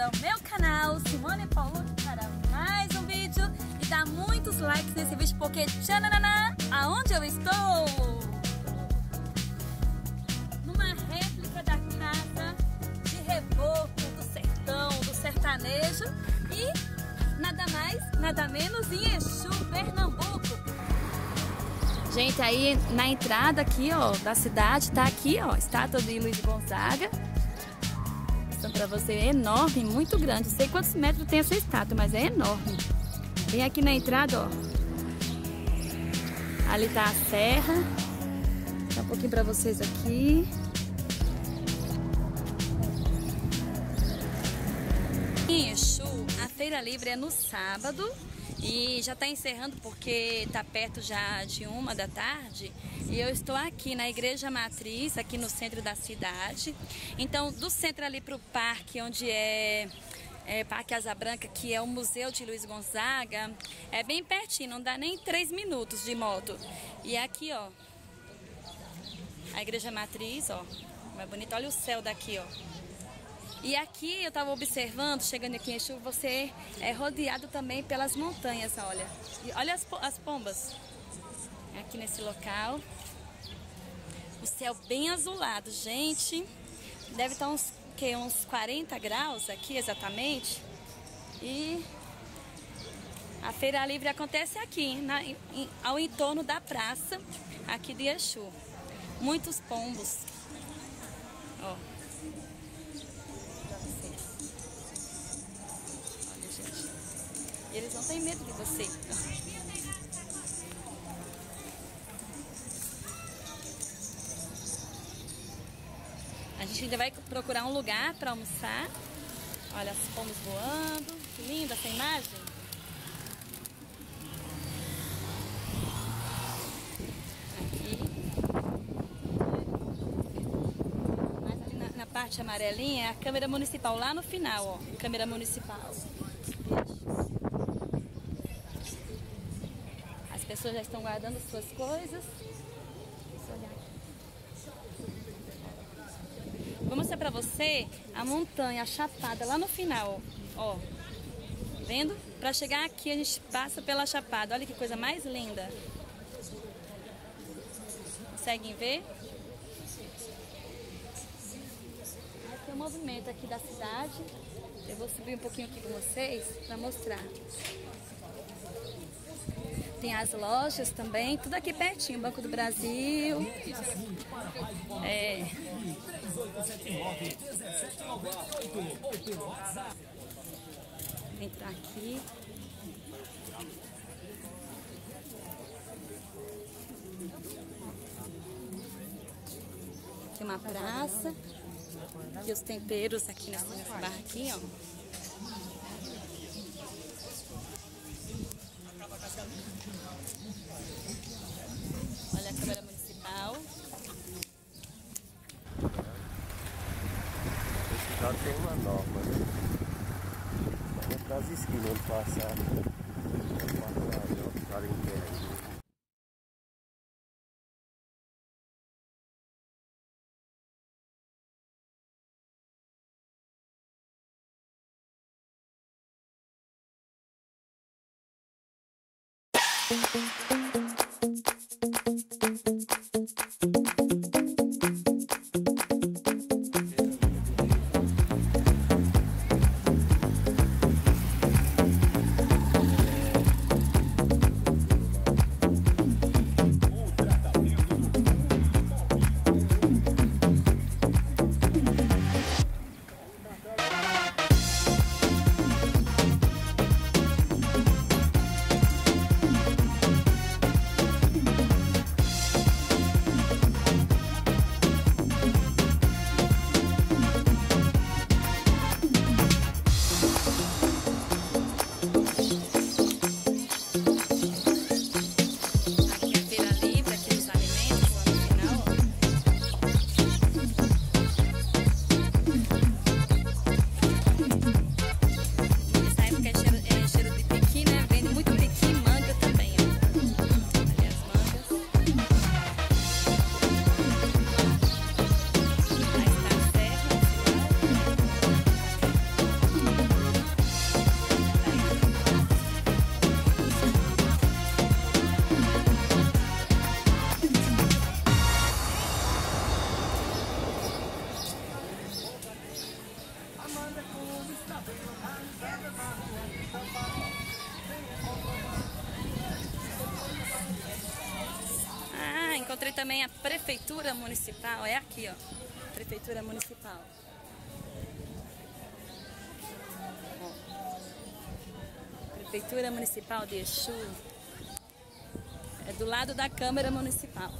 bem-vindo ao meu canal Simone Paulo para mais um vídeo e dá muitos likes nesse vídeo porque tchananã, aonde eu estou? Numa réplica da casa de reboco do sertão, do sertanejo e nada mais, nada menos em Exu, Pernambuco. Gente, aí na entrada aqui, ó, da cidade, tá aqui, ó, estátua de Luiz Gonzaga pra você, é enorme, muito grande. Não sei quantos metros tem essa estátua, mas é enorme. Vem aqui na entrada, ó. Ali tá a serra. Dá um pouquinho pra vocês aqui. Em a feira livre é no sábado e já está encerrando porque está perto já de uma da tarde. E eu estou aqui na Igreja Matriz, aqui no centro da cidade. Então, do centro ali para o parque, onde é, é Parque Asa Branca, que é o Museu de Luiz Gonzaga, é bem pertinho, não dá nem três minutos de moto. E aqui, ó, a Igreja Matriz, ó, mais bonito. Olha o céu daqui, ó. E aqui eu estava observando, chegando aqui em Exu, você é rodeado também pelas montanhas, olha. E olha as, as pombas. Aqui nesse local. O céu bem azulado, gente. Deve estar uns, que, uns 40 graus aqui exatamente. E a Feira Livre acontece aqui, na, em, ao entorno da praça aqui de Exu. Muitos pombos. Ó. E eles não têm medo de você. A gente ainda vai procurar um lugar para almoçar. Olha as pombos voando. Que linda essa imagem. Aqui. Na, parte amarelinha é a câmera municipal. Lá no final, ó. Câmera municipal. Pessoas já estão guardando suas coisas. Vou mostrar pra você a montanha, a chapada lá no final, ó. Vendo? Pra chegar aqui a gente passa pela chapada. Olha que coisa mais linda. Conseguem ver? É o movimento aqui da cidade. Eu vou subir um pouquinho aqui com vocês para mostrar. Tem as lojas também, tudo aqui pertinho, Banco do Brasil. É. Entrar aqui. Tem uma praça. E os temperos aqui nessa, barraquinha, ó. passar tem uma norma, né? Vamos para as esquinas onde passar. Vamos passar para também a Prefeitura Municipal, é aqui, ó. Prefeitura Municipal. Prefeitura Municipal de Exu. É do lado da Câmara Municipal.